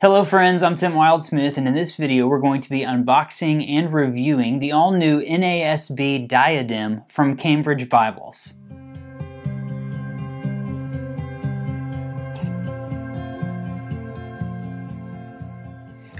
Hello friends, I'm Tim Wildsmith and in this video we're going to be unboxing and reviewing the all-new NASB Diadem from Cambridge Bibles.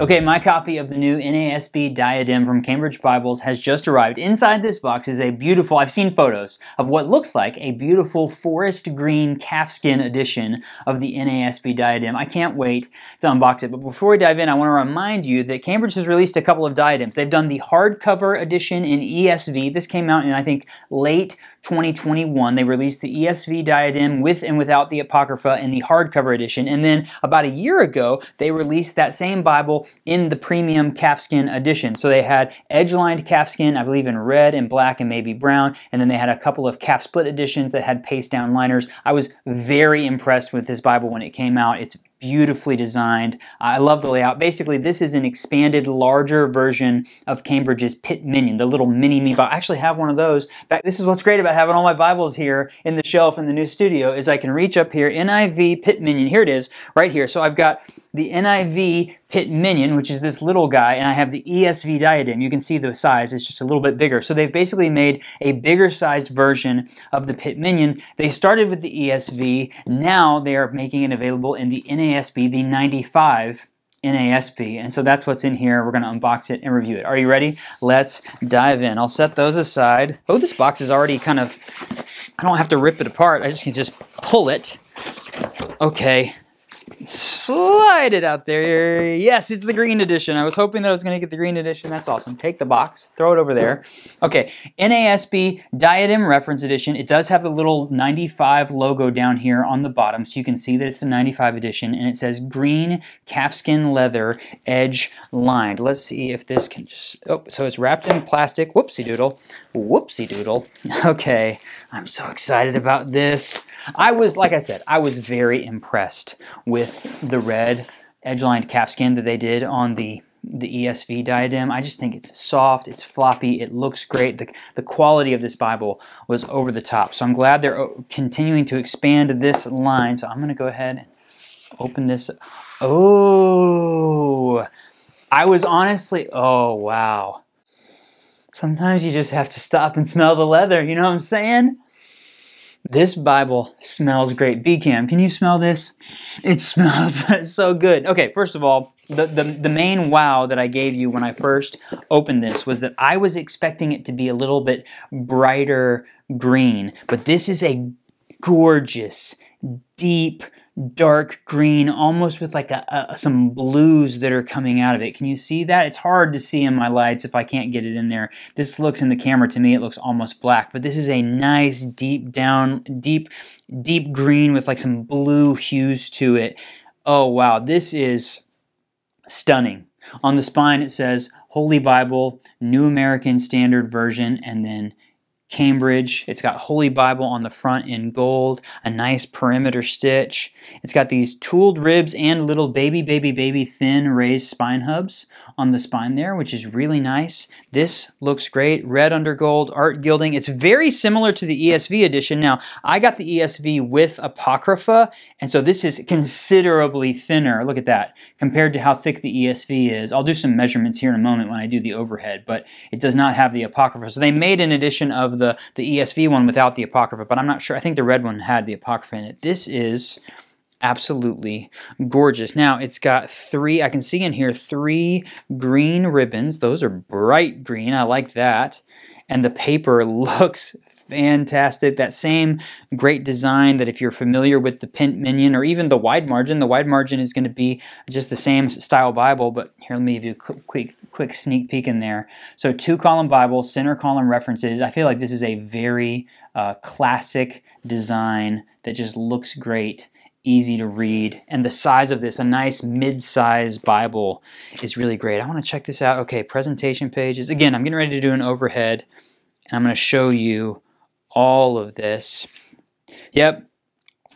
Okay, my copy of the new NASB diadem from Cambridge Bibles has just arrived. Inside this box is a beautiful, I've seen photos of what looks like a beautiful forest green calfskin edition of the NASB diadem. I can't wait to unbox it. But before we dive in, I want to remind you that Cambridge has released a couple of diadems. They've done the hardcover edition in ESV. This came out in, I think, late 2021. They released the ESV diadem with and without the Apocrypha in the hardcover edition. And then about a year ago, they released that same Bible in the premium calfskin edition. So they had edge-lined calfskin, I believe in red and black and maybe brown, and then they had a couple of calf split editions that had paste down liners. I was very impressed with this Bible when it came out. It's beautifully designed. I love the layout. Basically, this is an expanded, larger version of Cambridge's Pitt Minion, the little mini me Bible. I actually have one of those. This is what's great about having all my Bibles here in the shelf in the new studio is I can reach up here, NIV Pitt Minion. Here it is, right here. So I've got the NIV Pitt Minion, which is this little guy, and I have the ESV Diadem. You can see the size, it's just a little bit bigger. So they've basically made a bigger sized version of the Pitt Minion. They started with the ESV, now they are making it available in the NAV NASB, the 95 NASB. And so that's what's in here. We're going to unbox it and review it. Are you ready? Let's dive in. I'll set those aside. Oh, this box is already kind of, I don't have to rip it apart. I just can just pull it. Okay, slide it out there. Yes, it's the green edition. I was hoping that I was going to get the green edition. That's awesome. Take the box, throw it over there. Okay, NASB Diadem Reference Edition. It does have the little 95 logo down here on the bottom, so you can see that it's the 95 edition, and it says green calfskin leather edge lined. Let's see if this can just, oh, so it's wrapped in plastic. Whoopsie doodle. Whoopsie doodle. Okay, I'm so excited about this. I was, like I said, I was very impressed with the red edge-lined calfskin that they did on the the ESV diadem. I just think it's soft, it's floppy, it looks great. The, the quality of this Bible was over the top. So I'm glad they're uh, continuing to expand this line. So I'm going to go ahead and open this. Oh, I was honestly, oh, wow. Sometimes you just have to stop and smell the leather. You know what I'm saying? This Bible smells great. Cam, can you smell this? It smells so good. Okay, first of all, the, the, the main wow that I gave you when I first opened this was that I was expecting it to be a little bit brighter green, but this is a gorgeous, deep, dark green, almost with like a, a, some blues that are coming out of it. Can you see that? It's hard to see in my lights if I can't get it in there. This looks in the camera to me, it looks almost black, but this is a nice deep down, deep, deep green with like some blue hues to it. Oh wow, this is stunning. On the spine it says Holy Bible, New American Standard Version, and then Cambridge. It's got Holy Bible on the front in gold, a nice perimeter stitch. It's got these tooled ribs and little baby, baby, baby thin raised spine hubs on the spine there, which is really nice. This looks great. Red under gold, art gilding. It's very similar to the ESV edition. Now, I got the ESV with Apocrypha, and so this is considerably thinner. Look at that, compared to how thick the ESV is. I'll do some measurements here in a moment when I do the overhead, but it does not have the Apocrypha. So they made an edition of the, the ESV one without the Apocrypha, but I'm not sure. I think the red one had the Apocrypha in it. This is absolutely gorgeous. Now, it's got three, I can see in here, three green ribbons. Those are bright green. I like that. And the paper looks fantastic. That same great design that if you're familiar with the Pitt Minion or even the wide margin, the wide margin is going to be just the same style Bible, but here, let me give you a quick, quick sneak peek in there. So two column Bible, center column references. I feel like this is a very uh, classic design that just looks great easy to read and the size of this a nice mid-size bible is really great i want to check this out okay presentation pages again i'm getting ready to do an overhead and i'm going to show you all of this. Yep,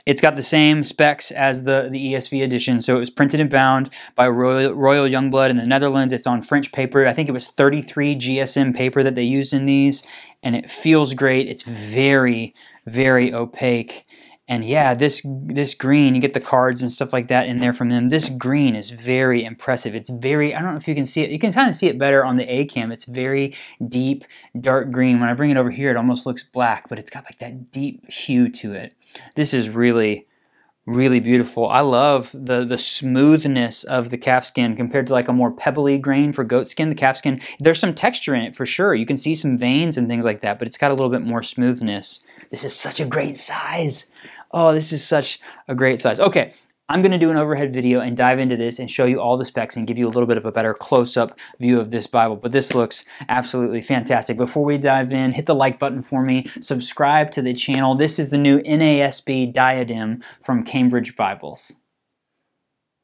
it's got the same specs as the, the ESV edition, so it was printed and bound by Royal, Royal Jongbloed in the Netherlands. It's on French paper. I think it was 33 GSM paper that they used in these, and it feels great. It's very, very opaque, and yeah, this this green, you get the cards and stuff like that in there from them. This green is very impressive. It's very, I don't know if you can see it. You can kind of see it better on the A cam. It's very deep, dark green. When I bring it over here, it almost looks black, but it's got like that deep hue to it. This is really, really beautiful. I love the the smoothness of the calfskin compared to like a more pebbly grain for goat skin. The calfskin, there's some texture in it for sure. You can see some veins and things like that, but it's got a little bit more smoothness. This is such a great size. Oh, this is such a great size. Okay, I'm going to do an overhead video and dive into this and show you all the specs and give you a little bit of a better close-up view of this Bible. But this looks absolutely fantastic. Before we dive in, hit the like button for me, subscribe to the channel. This is the new NASB diadem from Cambridge Bibles.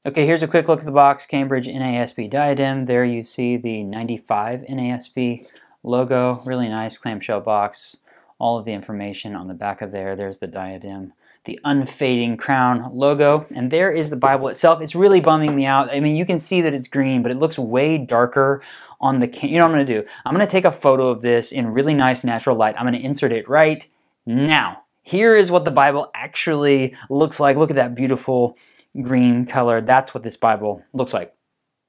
Okay, here's a quick look at the box, Cambridge NASB diadem. There you see the 95 NASB logo. Really nice clamshell box. All of the information on the back of there. There's the diadem the unfading crown logo. And there is the Bible itself. It's really bumming me out. I mean, you can see that it's green, but it looks way darker on the You know what I'm to do? I'm to take a photo of this in really nice natural light. I'm to insert it right now. Here is what the Bible actually looks like. Look at that beautiful green color. That's what this Bible looks like.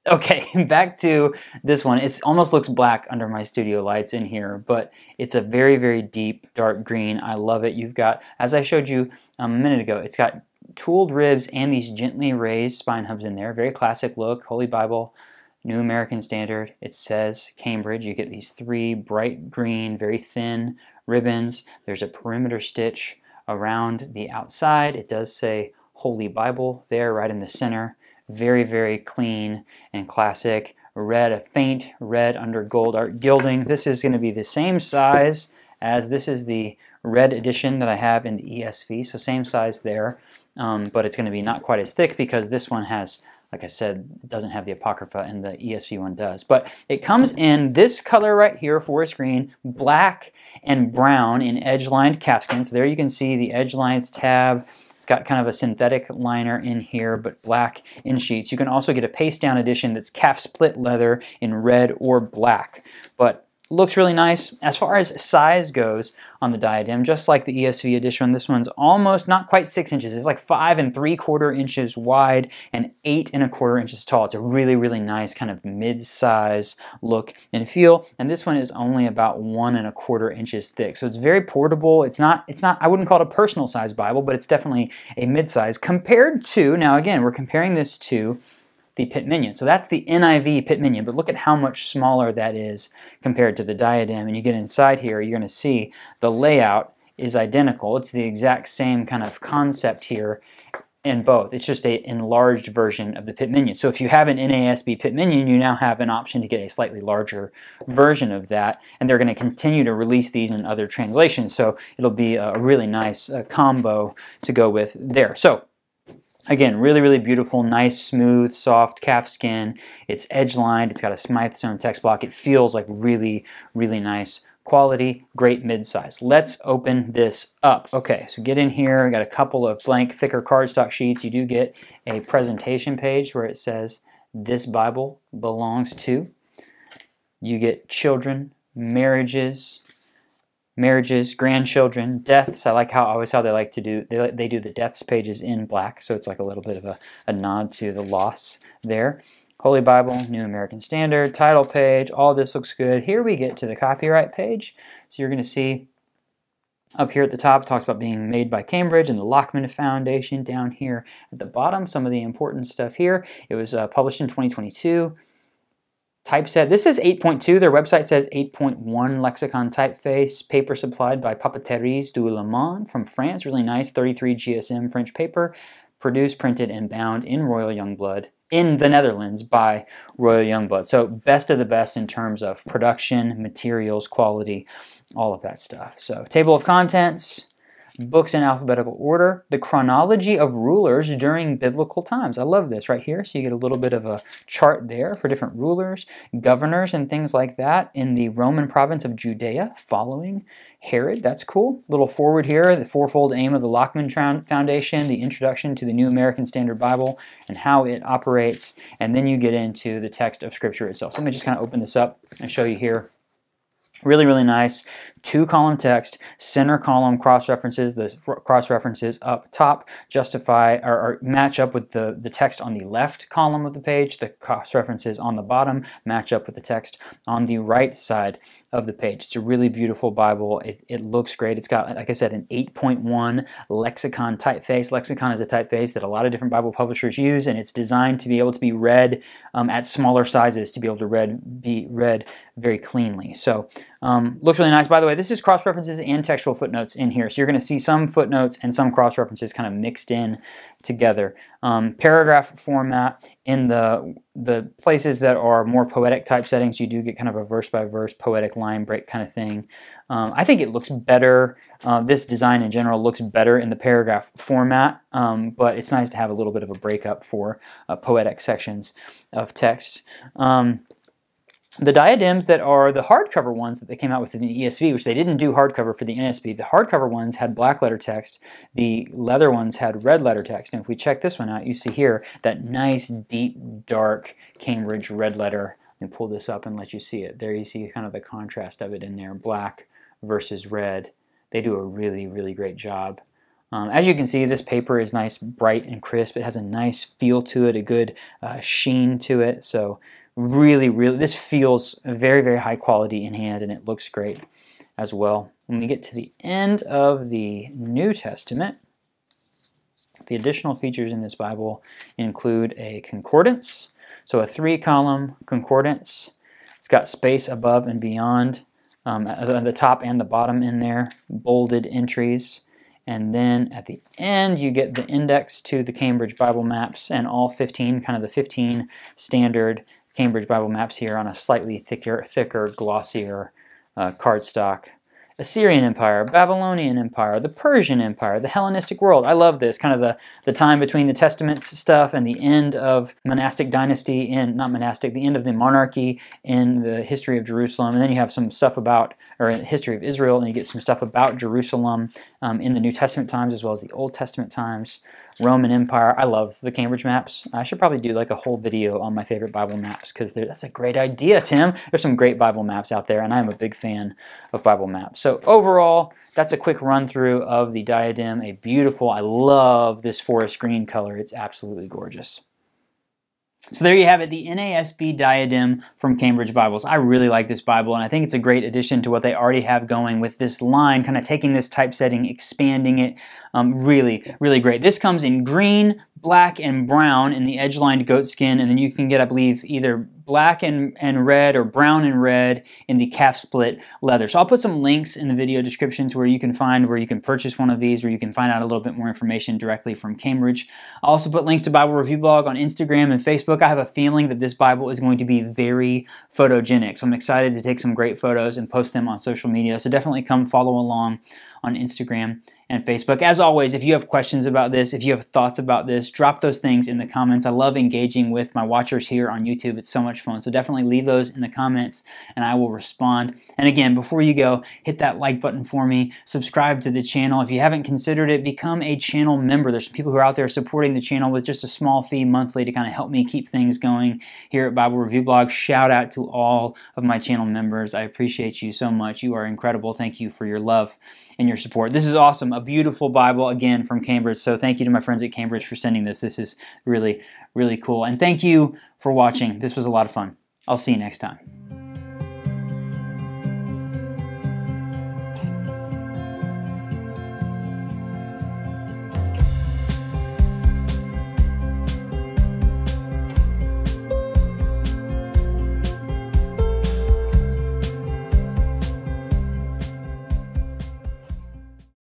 Okay, back to this one. It almost looks black under my studio lights in here, but it's a very, very deep dark green. I love it. You've got, as I showed you um, a minute ago, it's got tooled ribs and these gently raised spine hubs in there. Very classic look, Holy Bible, New American Standard. It says Cambridge. You get these three bright green, very thin ribbons. There's a perimeter stitch around the outside. It does say Holy Bible there right in the center. Very, very clean and classic. Red, a faint red under gold art gilding. This is going to be the same size as this is the red edition that I have in the ESV, so same size there, um, but it's going to be not quite as thick because this one has, like I said, doesn't have the Apocrypha and the ESV one does. But it comes in this color right here, forest green, black and brown in edge-lined calfskin. So there you can see the edge lines tab, it's got kind of a synthetic liner in here, but black in sheets. You can also get a paste down edition that's calf split leather in red or black. But looks really nice. As far as size goes on the diadem, just like the ESV edition, this one's almost not quite six inches. It's like five and three quarter inches wide and eight and a quarter inches tall. It's a really, really nice kind of mid-size look and feel. And this one is only about one and a quarter inches thick. So it's very portable. It's not, it's not, I wouldn't call it a personal size Bible, but it's definitely a mid-size compared to, now again, we're comparing this to the Pitt Minion. So that's the NIV Pitt Minion, but look at how much smaller that is compared to the diadem. And you get inside here, you're going to see the layout is identical. It's the exact same kind of concept here in both. It's just a enlarged version of the Pitt Minion. So if you have an NASB Pitt Minion, you now have an option to get a slightly larger version of that, and they're going to continue to release these in other translations. So it'll be a really nice uh, combo to go with there. So Again, really, really beautiful, nice, smooth, soft calf skin. It's edge lined. It's got a Smyth sewn text block. It feels like really, really nice quality, great mid-size. Let's open this up. Okay, so get in here. I got a couple of blank, thicker cardstock sheets. You do get a presentation page where it says, this Bible belongs to. You get children, marriages, marriages, grandchildren, deaths. I like how always how they like to do they they do the deaths pages in black, so it's like a little bit of a, a nod to the loss there. Holy Bible, New American Standard, title page, all this looks good. Here we get to the copyright page. So you're going to see up here at the top, talks about being made by Cambridge and the Lockman Foundation. Down here at the bottom, some of the important stuff here. It was uh, published in 2022 typeset. This is 8.2. Their website says 8.1 lexicon typeface. Paper supplied by Papeteries du Le from France. Really nice 33 GSM French paper. Produced, printed, and bound in Royal Jongbloed in the Netherlands by Royal Jongbloed. So best of the best in terms of production, materials, quality, all of that stuff. So table of contents, books in alphabetical order, the chronology of rulers during biblical times. I love this right here. So you get a little bit of a chart there for different rulers, governors, and things like that in the Roman province of Judea following Herod. That's cool. A Little forward here, the fourfold aim of the Lockman Foundation, the introduction to the New American Standard Bible, and how it operates. And then you get into the text of Scripture itself. So let me just kind of open this up and show you here Really, really nice. Two column text, center column cross references, the cross references up top justify or, or, match up with the, the text on the left column of the page. The cross references on the bottom match up with the text on the right side of the page. It's a really beautiful Bible. It, it looks great. It's got, like I said, an 8.1 lexicon typeface. Lexicon is a typeface that a lot of different Bible publishers use, and it's designed to be able to be read um, at smaller sizes to be able to read be read very cleanly. So um, looks really nice. By the way, this is cross-references and textual footnotes in here. So you're going to see some footnotes and some cross-references kind of mixed in together. Um, paragraph format in the the places that are more poetic type settings, you do get kind of a verse by verse poetic line break kind of thing. Um, I think it looks better. Uh, this design in general looks better in the paragraph format, um, but it's nice to have a little bit of a breakup for uh, poetic sections of text. Um, the diadems that are the hardcover ones that they came out with in the ESV, which they didn't do hardcover for the NSB, the hardcover ones had black letter text, the leather ones had red letter text. And if we check this one out, you see here that nice, deep, dark Cambridge red letter. Let me pull this up and let you see it. There you see kind of the contrast of it in there, black versus red. They do a really, really great job. Um, as you can see, this paper is nice, bright, and crisp. It has a nice feel to it, a good uh, sheen to it. So really, really, this feels very, very high quality in hand and it looks great as well. When we get to the end of the New Testament, the additional features in this Bible include a concordance, so a three column concordance. It's got space above and beyond, um, the top and the bottom in there, bolded entries. And then at the end, you get the index to the Cambridge Bible maps and all 15, kind of the 15 standard Cambridge Bible maps here on a slightly thicker, thicker glossier uh, cardstock. Assyrian Empire, Babylonian Empire, the Persian Empire, the Hellenistic world. I love this, kind of the, the time between the Testaments stuff and the end of monastic dynasty in, not monastic, the end of the monarchy in the history of Jerusalem. And then you have some stuff about, or history of Israel, and you get some stuff about Jerusalem um, in the New Testament times as well as the Old Testament times. Roman Empire. I love the Cambridge maps. I should probably do like a whole video on my favorite Bible maps because that's a great idea, Tim. There's some great Bible maps out there, and I'm a big fan of Bible maps. So overall, that's a quick run through of the diadem. A beautiful, I love this forest green color. It's absolutely gorgeous. So there you have it, the NASB diadem from Cambridge Bibles. I really like this Bible, and I think it's a great addition to what they already have going with this line, kind of taking this typesetting, expanding it. Um, really, really great. This comes in green, black, and brown in the edge-lined goat skin, and then you can get, I believe, either black and, and red or brown and red in the calf split leather. So I'll put some links in the video description to where you can find where you can purchase one of these, where you can find out a little bit more information directly from Cambridge. I'll also put links to Bible Review Blog on Instagram and Facebook. I have a feeling that this Bible is going to be very photogenic. So I'm excited to take some great photos and post them on social media. So definitely come follow along on Instagram and Facebook. As always, if you have questions about this, if you have thoughts about this, drop those things in the comments. I love engaging with my watchers here on YouTube. It's so much fun. So definitely leave those in the comments and I will respond. And again, before you go, hit that like button for me, subscribe to the channel. If you haven't considered it, become a channel member. There's people who are out there supporting the channel with just a small fee monthly to kind of help me keep things going here at Bible Review Blog. Shout out to all of my channel members. I appreciate you so much. You are incredible. Thank you for your love and your support. This is awesome. A beautiful Bible, again, from Cambridge. So thank you to my friends at Cambridge for sending this. This is really, really cool. And thank you for watching. This was a lot of fun. I'll see you next time.